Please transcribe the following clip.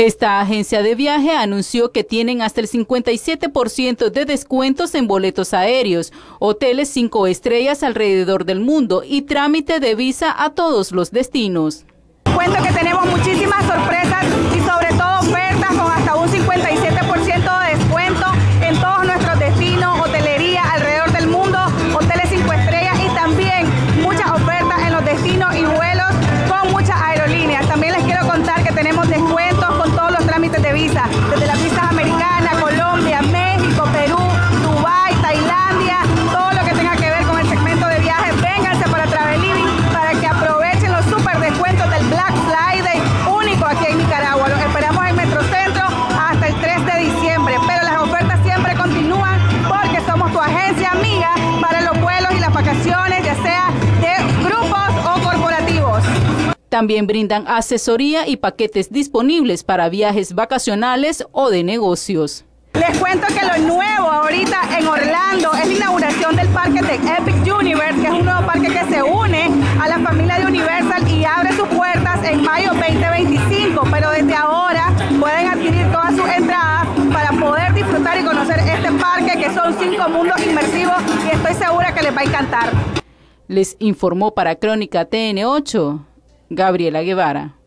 Esta agencia de viaje anunció que tienen hasta el 57% de descuentos en boletos aéreos, hoteles cinco estrellas alrededor del mundo y trámite de visa a todos los destinos. Cuento que tenemos muchísimas También brindan asesoría y paquetes disponibles para viajes vacacionales o de negocios. Les cuento que lo nuevo ahorita en Orlando es la inauguración del parque de Epic Universe, que es un nuevo parque que se une a la familia de Universal y abre sus puertas en mayo 2025. Pero desde ahora pueden adquirir todas sus entradas para poder disfrutar y conocer este parque, que son cinco mundos inmersivos y estoy segura que les va a encantar. Les informó para Crónica TN8 Gabriela Guevara.